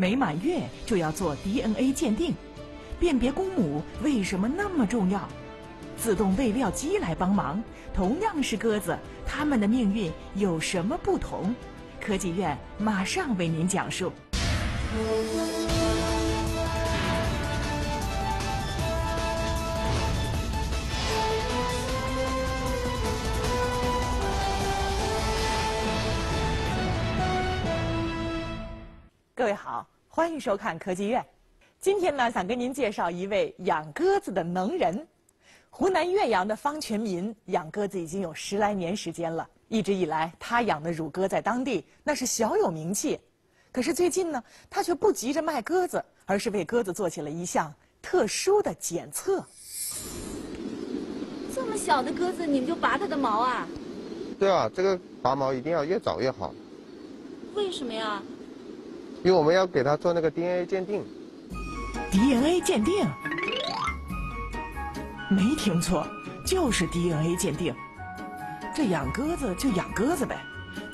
没满月就要做 DNA 鉴定，辨别公母为什么那么重要？自动喂料机来帮忙，同样是鸽子，它们的命运有什么不同？科技院马上为您讲述。各位好，欢迎收看科技院。今天呢，想跟您介绍一位养鸽子的能人。湖南岳阳的方全民养鸽子已经有十来年时间了，一直以来他养的乳鸽在当地那是小有名气。可是最近呢，他却不急着卖鸽子，而是为鸽子做起了一项特殊的检测。这么小的鸽子，你们就拔它的毛啊？对啊，这个拔毛一定要越早越好。为什么呀？因为我们要给它做那个 DNA 鉴定。DNA 鉴定？没听错，就是 DNA 鉴定。这养鸽子就养鸽子呗，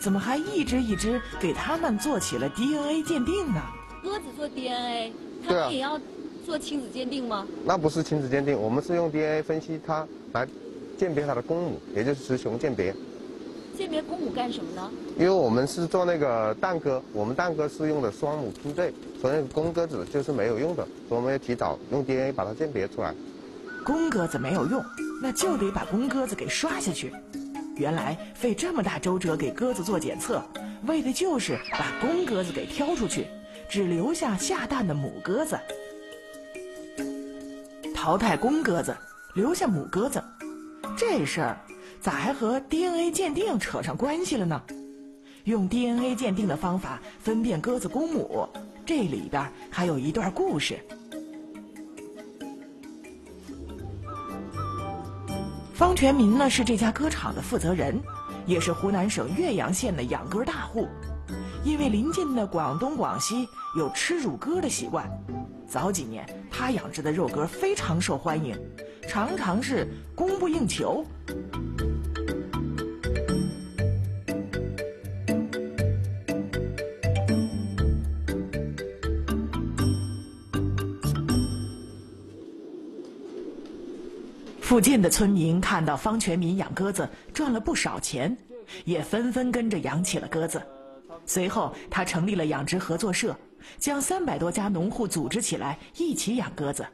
怎么还一只一只给他们做起了 DNA 鉴定呢？鸽子做 DNA，他们也要做亲子鉴定吗？那不是亲子鉴定，我们是用 DNA 分析它来鉴别它的公母，也就是雌雄鉴别。鉴别公母干什么呢？因为我们是做那个蛋鸽，我们蛋鸽是用的双母拼对，所以公鸽子就是没有用的，所以我们要提早用 DNA 把它鉴别出来。公鸽子没有用，那就得把公鸽子给刷下去。原来费这么大周折给鸽子做检测，为的就是把公鸽子给挑出去，只留下下蛋的母鸽子，淘汰公鸽子，留下母鸽子，这事儿。咋还和 DNA 鉴定扯上关系了呢？用 DNA 鉴定的方法分辨鸽子公母，这里边还有一段故事。方全民呢是这家鸽场的负责人，也是湖南省岳阳县的养鸽大户。因为临近的广东、广西有吃乳鸽的习惯，早几年他养殖的肉鸽非常受欢迎，常常是供不应求。附近的村民看到方全民养鸽子赚了不少钱，也纷纷跟着养起了鸽子。随后，他成立了养殖合作社，将三百多家农户组织起来，一起养鸽子。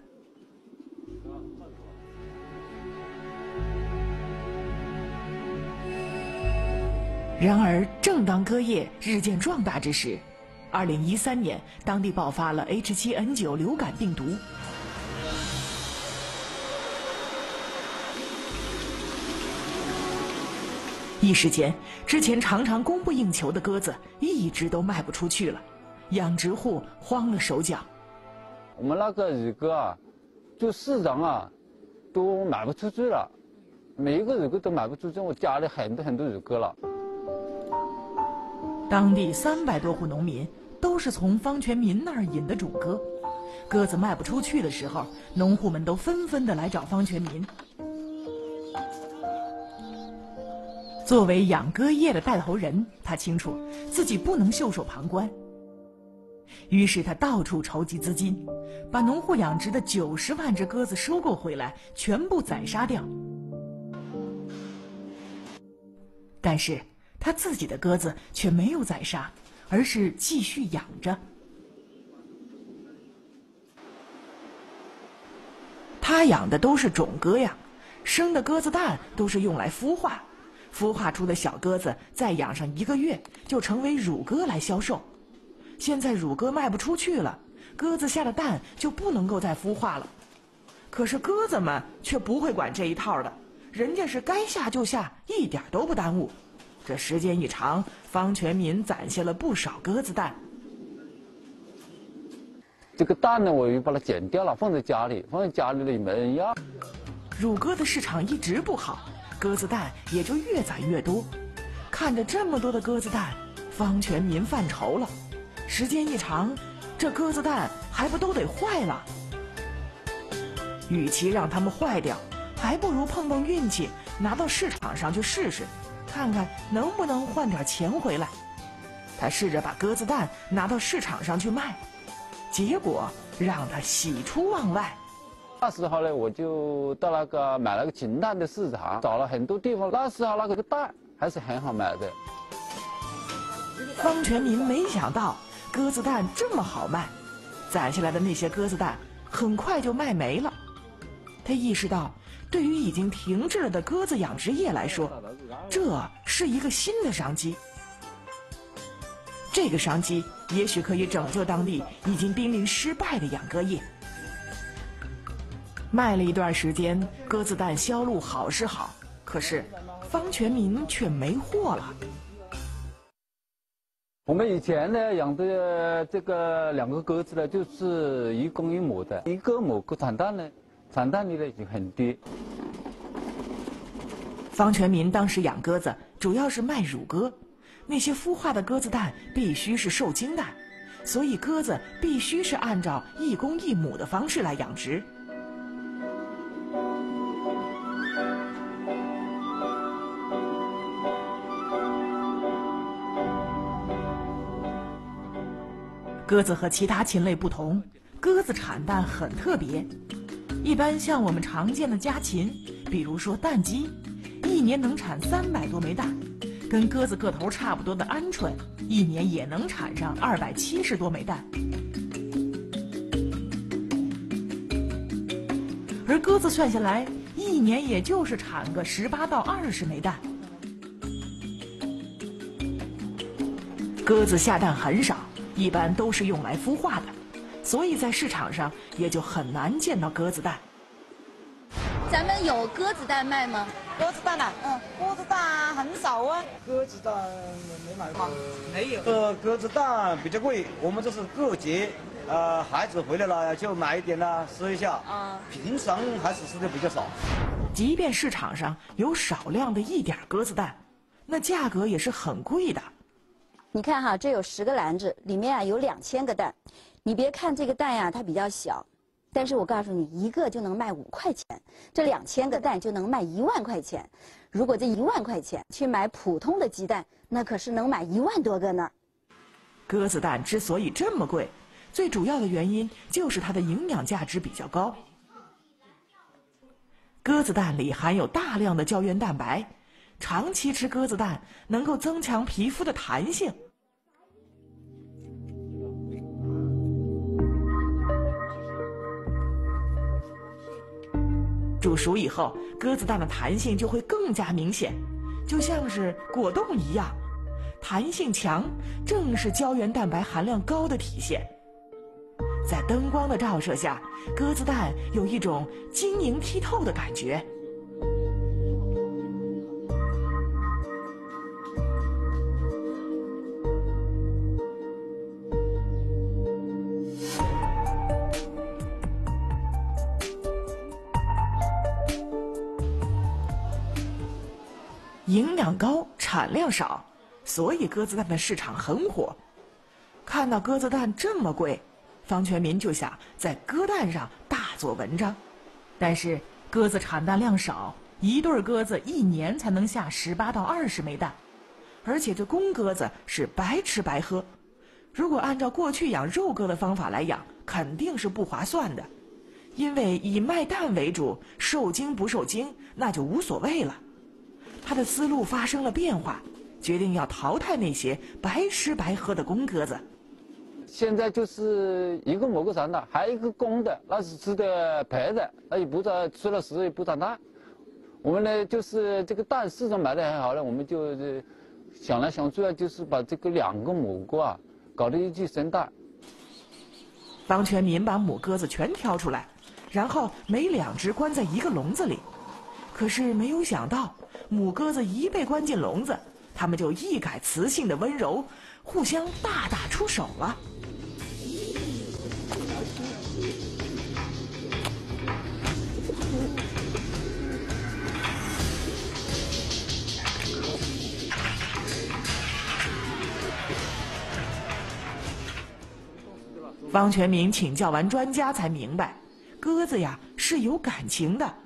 然而，正当鸽业日渐壮大之时，二零一三年，当地爆发了 H7N9 流感病毒。一时间，之前常常供不应求的鸽子一直都卖不出去了，养殖户慌了手脚。我们那个乳鸽啊，就市场啊，都卖不出去了，每一个乳鸽都卖不出去，我家里很多很多乳鸽了。当地三百多户农民都是从方全民那儿引的种鸽，鸽子卖不出去的时候，农户们都纷纷的来找方全民。作为养鸽业的带头人，他清楚自己不能袖手旁观。于是他到处筹集资金，把农户养殖的九十万只鸽子收购回来，全部宰杀掉。但是他自己的鸽子却没有宰杀，而是继续养着。他养的都是种鸽呀，生的鸽子蛋都是用来孵化。孵化出的小鸽子再养上一个月，就成为乳鸽来销售。现在乳鸽卖不出去了，鸽子下的蛋就不能够再孵化了。可是鸽子们却不会管这一套的，人家是该下就下，一点都不耽误。这时间一长，方全民攒下了不少鸽子蛋。这个蛋呢，我又把它剪掉了，放在家里，放在家里了也没人要。乳鸽的市场一直不好。鸽子蛋也就越攒越多，看着这么多的鸽子蛋，方全民犯愁了。时间一长，这鸽子蛋还不都得坏了？与其让它们坏掉，还不如碰碰运气，拿到市场上去试试，看看能不能换点钱回来。他试着把鸽子蛋拿到市场上去卖，结果让他喜出望外。那时候呢，我就到那个买了个禽蛋的市场，找了很多地方。那时候那个蛋还是很好买的。方全民没想到鸽子蛋这么好卖，攒下来的那些鸽子蛋很快就卖没了。他意识到，对于已经停滞了的鸽子养殖业来说，这是一个新的商机。这个商机也许可以拯救当地已经濒临失败的养鸽业。卖了一段时间，鸽子蛋销路好是好，可是方全民却没货了。我们以前呢养的这个两个鸽子呢，就是一公一母的，一个母鸽产蛋呢，产蛋率呢就很低。方全民当时养鸽子主要是卖乳鸽，那些孵化的鸽子蛋必须是受精蛋，所以鸽子必须是按照一公一母的方式来养殖。鸽子和其他禽类不同，鸽子产蛋很特别。一般像我们常见的家禽，比如说蛋鸡，一年能产三百多枚蛋；跟鸽子个头差不多的鹌鹑，一年也能产上二百七十多枚蛋。而鸽子算下来，一年也就是产个十八到二十枚蛋。鸽子下蛋很少。一般都是用来孵化的，所以在市场上也就很难见到鸽子蛋。咱们有鸽子蛋卖吗？鸽子蛋啊，嗯，鸽子蛋很少啊。鸽子蛋没买过，没有。呃，鸽子蛋比较贵，我们这是过节，呃，孩子回来了就买一点啦，吃一下。啊。平常还是吃的比较少。即便市场上有少量的一点鸽子蛋，那价格也是很贵的。你看哈，这有十个篮子，里面啊有两千个蛋。你别看这个蛋呀，它比较小，但是我告诉你，一个就能卖五块钱，这两千个蛋就能卖一万块钱。如果这一万块钱去买普通的鸡蛋，那可是能买一万多个呢。鸽子蛋之所以这么贵，最主要的原因就是它的营养价值比较高。鸽子蛋里含有大量的胶原蛋白。长期吃鸽子蛋能够增强皮肤的弹性。煮熟以后，鸽子蛋的弹性就会更加明显，就像是果冻一样，弹性强，正是胶原蛋白含量高的体现。在灯光的照射下，鸽子蛋有一种晶莹剔透的感觉。营养高，产量少，所以鸽子蛋的市场很火。看到鸽子蛋这么贵，方全民就想在鸽蛋上大做文章。但是鸽子产蛋量少，一对鸽子一年才能下十八到二十枚蛋，而且这公鸽子是白吃白喝。如果按照过去养肉鸽的方法来养，肯定是不划算的，因为以卖蛋为主，受精不受精那就无所谓了。他的思路发生了变化，决定要淘汰那些白吃白喝的公鸽子。现在就是一个母鸽长蛋，还有一个公的，那是吃的白的，那也不长，吃了食也不长大。我们呢，就是这个蛋市场买的很好了，我们就想来想去啊，就是把这个两个母鸽啊，搞得一起生蛋。当全民把母鸽子全挑出来，然后每两只关在一个笼子里。可是没有想到。母鸽子一被关进笼子，它们就一改雌性的温柔，互相大打出手了。方全明请教完专家才明白，鸽子呀是有感情的。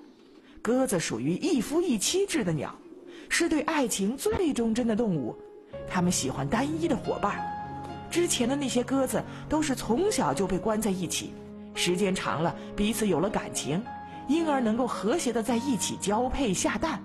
鸽子属于一夫一妻制的鸟，是对爱情最忠贞的动物。它们喜欢单一的伙伴，之前的那些鸽子都是从小就被关在一起，时间长了彼此有了感情，因而能够和谐的在一起交配下蛋。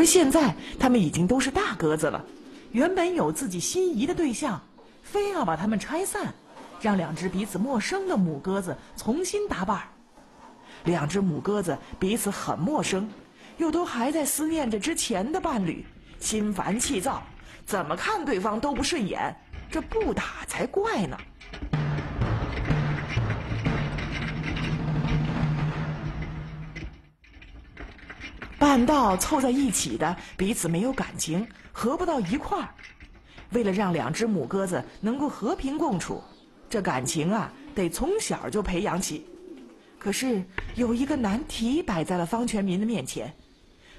而现在，他们已经都是大鸽子了，原本有自己心仪的对象，非要把他们拆散，让两只彼此陌生的母鸽子重新搭伴儿。两只母鸽子彼此很陌生，又都还在思念着之前的伴侣，心烦气躁，怎么看对方都不顺眼，这不打才怪呢。半道凑在一起的，彼此没有感情，合不到一块儿。为了让两只母鸽子能够和平共处，这感情啊，得从小就培养起。可是有一个难题摆在了方全民的面前：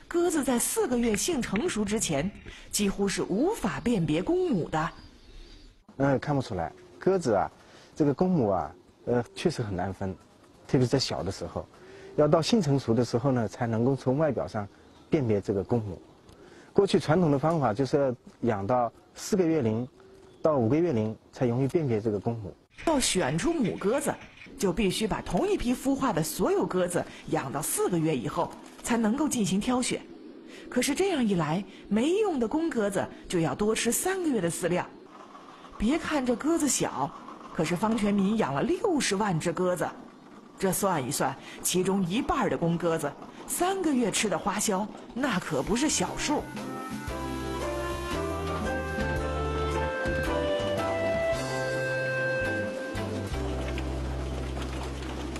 鸽子在四个月性成熟之前，几乎是无法辨别公母的。嗯，看不出来。鸽子啊，这个公母啊，呃，确实很难分，特别在小的时候。要到性成熟的时候呢，才能够从外表上辨别这个公母。过去传统的方法就是要养到四个月龄到五个月龄才容易辨别这个公母。要选出母鸽子，就必须把同一批孵化的所有鸽子养到四个月以后，才能够进行挑选。可是这样一来，没用的公鸽子就要多吃三个月的饲料。别看这鸽子小，可是方全民养了六十万只鸽子。这算一算，其中一半的公鸽子，三个月吃的花销，那可不是小数。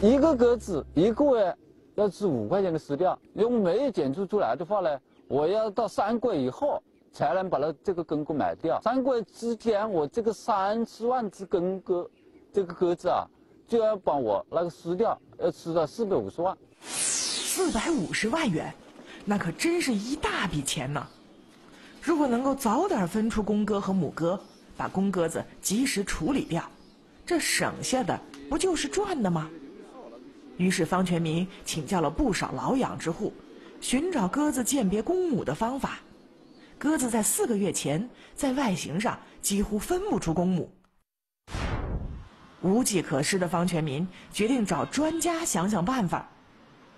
一个鸽子一个月要吃五块钱的饲料，如果没有检出出来的话呢，我要到三个月以后才能把它这个公鸽买掉。三个月之间，我这个三十万只公鸽，这个鸽子啊。就要把我那个撕掉，要吃到四百五十万。四百五十万元，那可真是一大笔钱呢。如果能够早点分出公鸽和母鸽，把公鸽子及时处理掉，这省下的不就是赚的吗？于是方全民请教了不少老养殖户，寻找鸽子鉴别公母的方法。鸽子在四个月前，在外形上几乎分不出公母。无计可施的方全民决定找专家想想办法。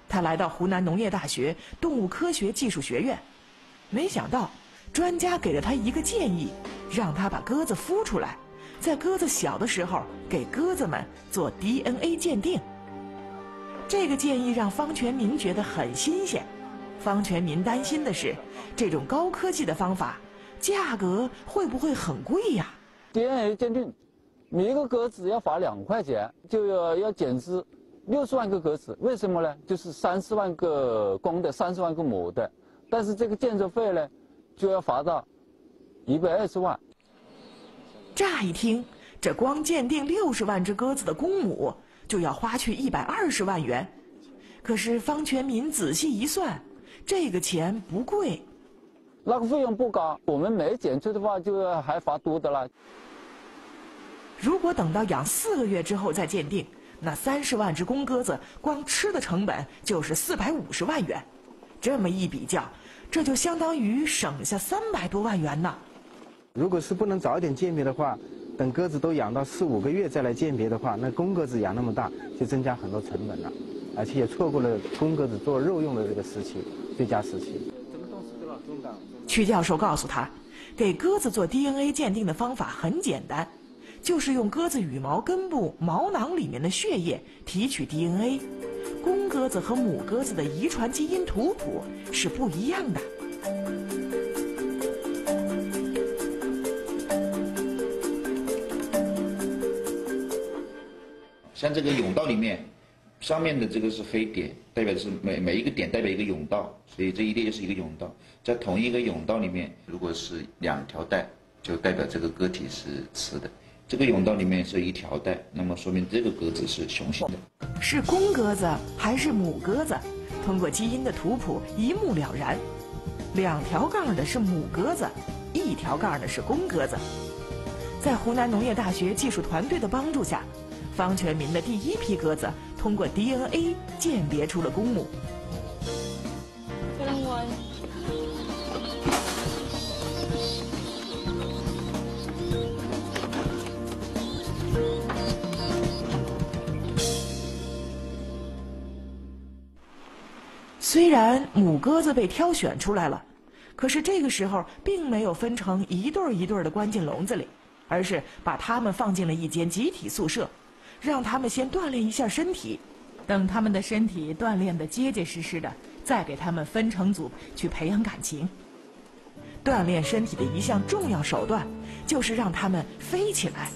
他来到湖南农业大学动物科学技术学院，没想到专家给了他一个建议，让他把鸽子孵出来，在鸽子小的时候给鸽子们做 DNA 鉴定。这个建议让方全民觉得很新鲜。方全民担心的是，这种高科技的方法，价格会不会很贵呀？DNA 鉴定。每一个鸽子要罚两块钱，就要要减资六十万个鸽子，为什么呢？就是三十万个公的，三十万个母的，但是这个建设费呢，就要罚到一百二十万。乍一听，这光鉴定六十万只鸽子的公母，就要花去一百二十万元。可是方全民仔细一算，这个钱不贵，那个费用不高，我们没检测的话，就还罚多的了。如果等到养四个月之后再鉴定，那三十万只公鸽子光吃的成本就是四百五十万元。这么一比较，这就相当于省下三百多万元呢。如果是不能早点鉴别的话，等鸽子都养到四五个月再来鉴别的话，那公鸽子养那么大，就增加很多成本了，而且也错过了公鸽子做肉用的这个时期，最佳时期。曲教授告诉他，给鸽子做 DNA 鉴定的方法很简单。就是用鸽子羽毛根部毛囊里面的血液提取 DNA，公鸽子和母鸽子的遗传基因图谱是不一样的。像这个甬道里面，上面的这个是黑点，代表是每每一个点代表一个甬道，所以这一列就是一个甬道。在同一个甬道里面，如果是两条带，就代表这个个体是雌的。这个甬道里面是一条带，那么说明这个鸽子是雄性的。是公鸽子还是母鸽子？通过基因的图谱一目了然。两条杠的是母鸽子，一条杠的是公鸽子。在湖南农业大学技术团队的帮助下，方全民的第一批鸽子通过 DNA 鉴别出了公母。虽然母鸽子被挑选出来了，可是这个时候并没有分成一对一对的关进笼子里，而是把它们放进了一间集体宿舍，让它们先锻炼一下身体，等它们的身体锻炼的结结实实的，再给它们分成组去培养感情。锻炼身体的一项重要手段，就是让它们飞起来。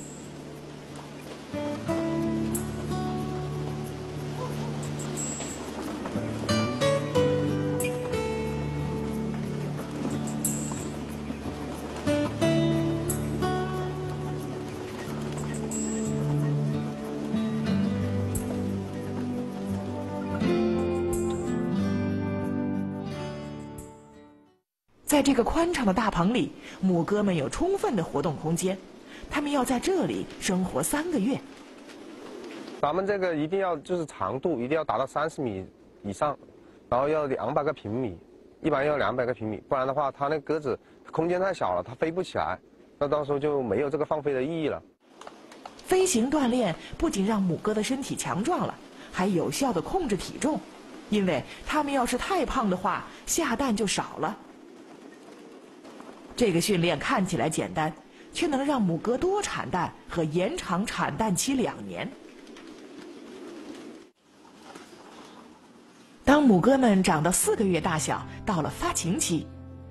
在这个宽敞的大棚里，母鸽们有充分的活动空间，它们要在这里生活三个月。咱们这个一定要就是长度一定要达到三十米以上，然后要两百个平米，一般要两百个平米，不然的话它那鸽子空间太小了，它飞不起来，那到时候就没有这个放飞的意义了。飞行锻炼不仅让母鸽的身体强壮了，还有效的控制体重，因为它们要是太胖的话，下蛋就少了。这个训练看起来简单，却能让母鸽多产蛋和延长产蛋期两年。当母鸽们长到四个月大小，到了发情期，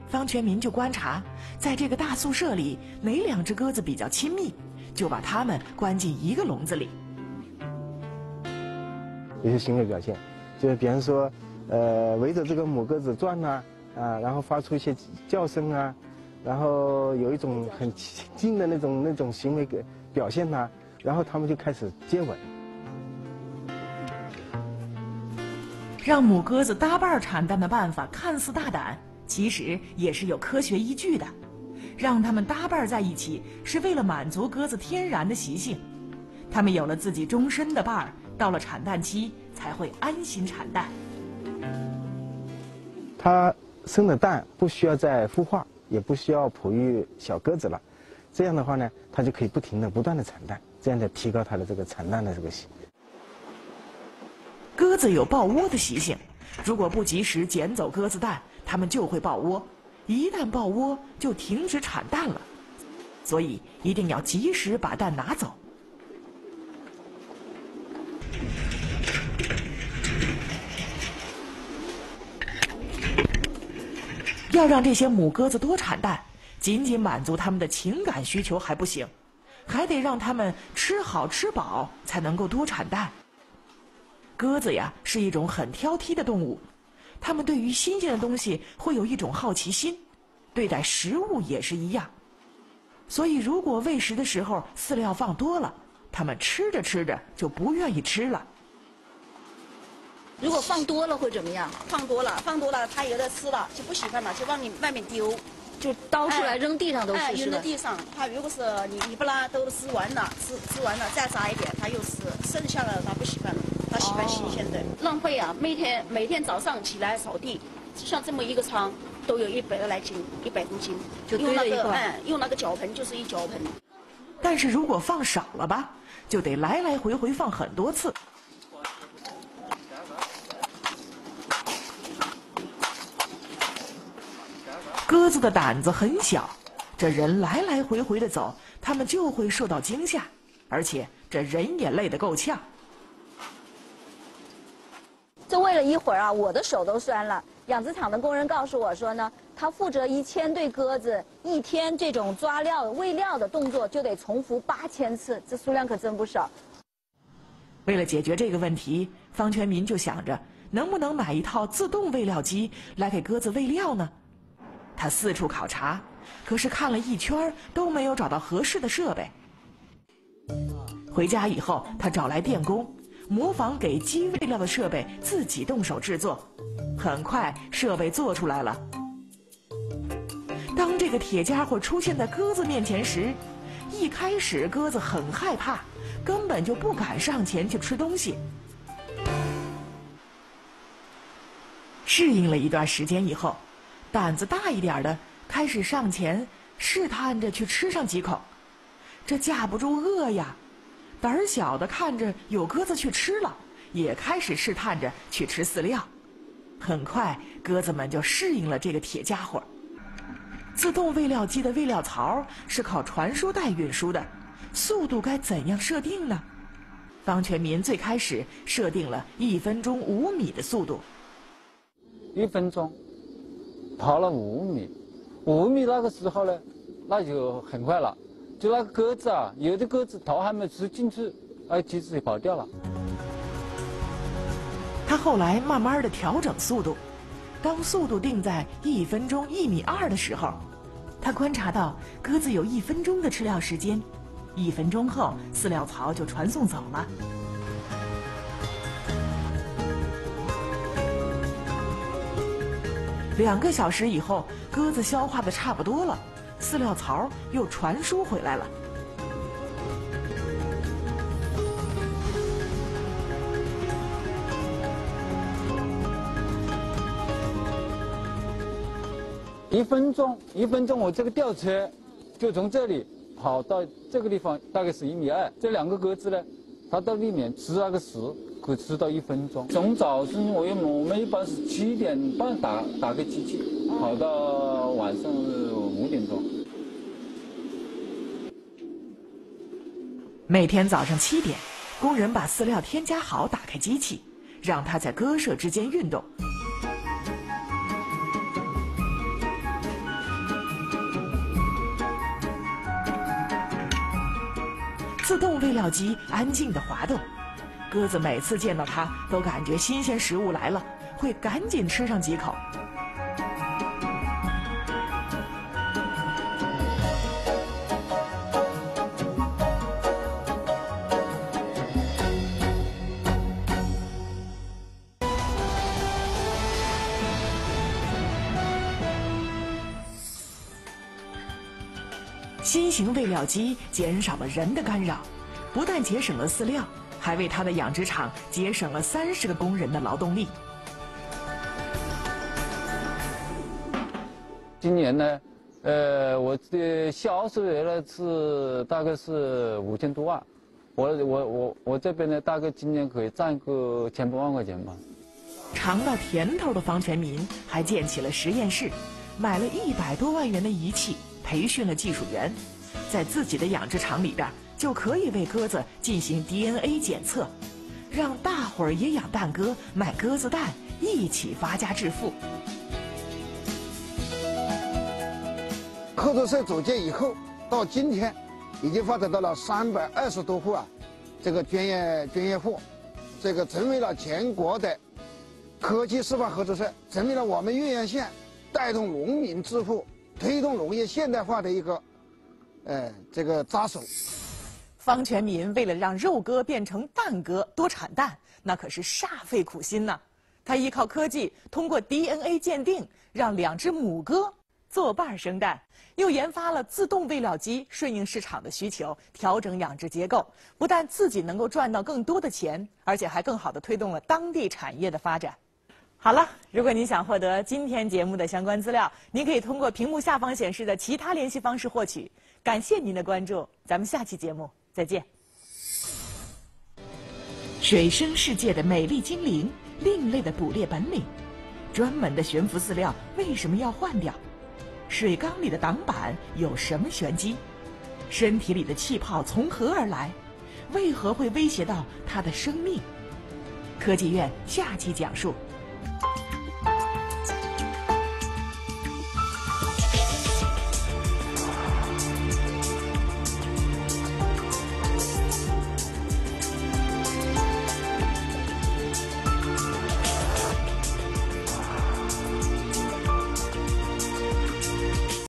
方全民就观察，在这个大宿舍里哪两只鸽子比较亲密，就把它们关进一个笼子里。有些行为表现，就是比方说，呃，围着这个母鸽子转呐，啊，然后发出一些叫声啊。然后有一种很亲近的那种那种行为给表现呐，然后他们就开始接吻。让母鸽子搭伴产蛋的办法看似大胆，其实也是有科学依据的。让它们搭伴在一起，是为了满足鸽子天然的习性。它们有了自己终身的伴儿，到了产蛋期才会安心产蛋。它生的蛋不需要再孵化。也不需要哺育小鸽子了，这样的话呢，它就可以不停的、不断的产蛋，这样的提高它的这个产蛋的这个性。鸽子有抱窝的习性，如果不及时捡走鸽子蛋，它们就会抱窝，一旦抱窝就停止产蛋了，所以一定要及时把蛋拿走。要让这些母鸽子多产蛋，仅仅满足它们的情感需求还不行，还得让它们吃好吃饱才能够多产蛋。鸽子呀是一种很挑剔的动物，它们对于新鲜的东西会有一种好奇心，对待食物也是一样。所以如果喂食的时候饲料放多了，它们吃着吃着就不愿意吃了。如果放多了会怎么样？放多了，放多了，它有的吃了就不喜欢了，就往你外面丢，就倒出来扔地上都是。扔在地上，它如果是你你不拉都吃完了，吃吃完了再撒一点，它又吃，剩下的它不喜欢了，它喜欢新鲜的。浪费啊！每天每天早上起来扫地，像这么一个仓都有一百来斤，一百公斤，就用那个嗯，用那个脚盆就是一脚盆。但是如果放少了吧，就得来来回回放很多次。鸽子的胆子很小，这人来来回回的走，它们就会受到惊吓，而且这人也累得够呛。这喂了一会儿啊，我的手都酸了。养殖场的工人告诉我说呢，他负责一千对鸽子，一天这种抓料、喂料的动作就得重复八千次，这数量可真不少。为了解决这个问题，方全民就想着能不能买一套自动喂料机来给鸽子喂料呢？他四处考察，可是看了一圈都没有找到合适的设备。回家以后，他找来电工，模仿给鸡喂料的设备，自己动手制作。很快，设备做出来了。当这个铁家伙出现在鸽子面前时，一开始鸽子很害怕，根本就不敢上前去吃东西。适应了一段时间以后，胆子大一点的开始上前试探着去吃上几口。这架不住饿呀，胆儿小的看着有鸽子去吃了，也开始试探着去吃饲料。很快，鸽子们就适应了这个铁家伙。自动喂料机的喂料槽是靠传输带运输的，速度该怎样设定呢？方全民最开始设定了一分钟五米的速度。一分钟跑了五米，五米那个时候呢，那就很快了。就那个鸽子啊，有的鸽子头还没吃进去，哎，鸡子就跑掉了。他后来慢慢的调整速度，当速度定在一分钟一米二的时候，他观察到鸽子有一分钟的吃料时间，一分钟后饲料槽就传送走了。两个小时以后，鸽子消化的差不多了，饲料槽又传输回来了。一分钟，一分钟，我这个吊车就从这里跑到这个地方，大概是一米二。这两个鸽子呢，它到里面吃那个食，可以吃到一分钟。从早晨，我我们一般是七点半打打个机器，跑到晚上五点钟。每天早上七点，工人把饲料添加好，打开机器，让它在鸽舍之间运动。自动喂料机安静的滑动，鸽子每次见到它都感觉新鲜食物来了，会赶紧吃上几口。新型喂料机减少了人的干扰，不但节省了饲料，还为他的养殖场节省了三十个工人的劳动力。今年呢，呃，我的销售额呢是大概是五千多万，我我我我这边呢大概今年可以赚个千八万块钱吧。尝到甜头的方全民还建起了实验室，买了一百多万元的仪器。培训了技术员，在自己的养殖场里边就可以为鸽子进行 DNA 检测，让大伙儿也养蛋鸽、卖鸽子蛋，一起发家致富。合作社组建以后，到今天已经发展到了三百二十多户啊，这个专业专业户，这个成为了全国的科技示范合作社，成为了我们岳阳县带动农民致富。推动农业现代化的一个，呃，这个扎手。方全民为了让肉鸽变成蛋鸽多产蛋，那可是煞费苦心呐。他依靠科技，通过 DNA 鉴定，让两只母鸽作伴生蛋，又研发了自动喂料机，顺应市场的需求，调整养殖结构。不但自己能够赚到更多的钱，而且还更好的推动了当地产业的发展。好了，如果您想获得今天节目的相关资料，您可以通过屏幕下方显示的其他联系方式获取。感谢您的关注，咱们下期节目再见。水生世界的美丽精灵，另类的捕猎本领，专门的悬浮饲料为什么要换掉？水缸里的挡板有什么玄机？身体里的气泡从何而来？为何会威胁到它的生命？科技院下期讲述。